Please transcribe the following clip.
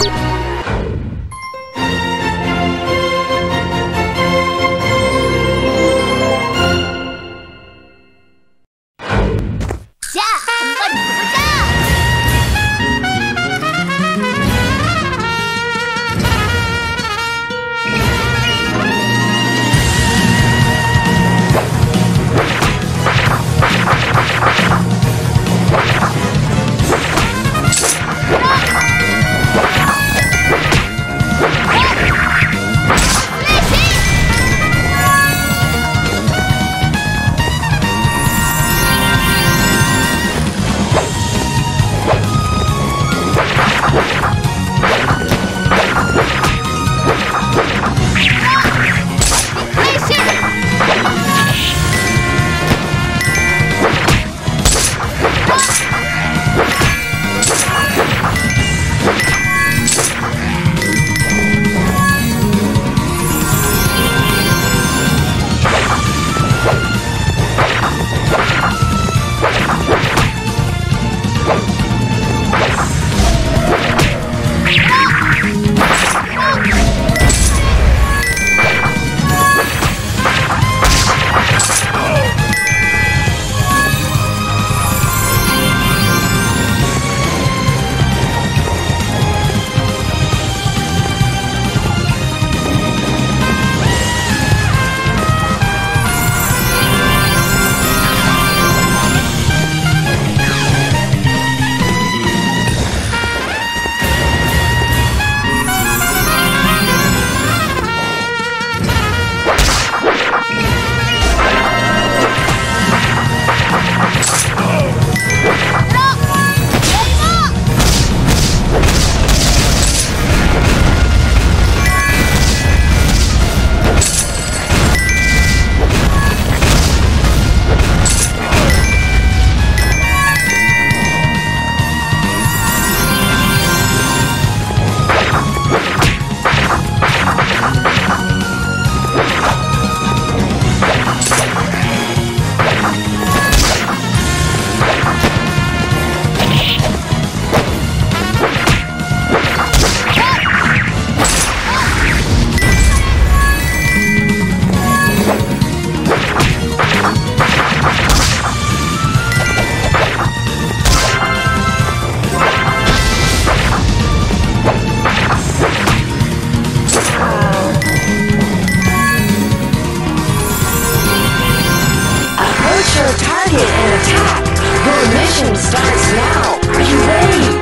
Yeah! target and attack. Your mission starts now. Are you ready?